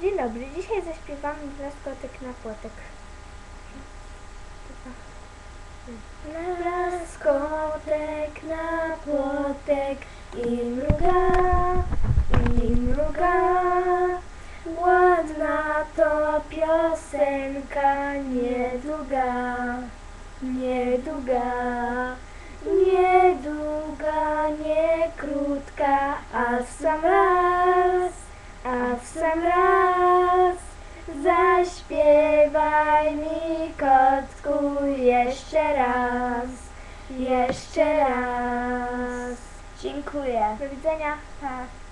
Dzień dobry, dzisiaj zaśpiewamy Blaskotek na płotek. Blaskotek na płotek i mruga, i mruga. Ładna to piosenka, niedługa, niedługa, niedługa, nie krótka, a w sam raz, a w sam raz. Zaśpiewaj mi kotku jeszcze raz, jeszcze raz. Dziękuję. Do widzenia. Pa.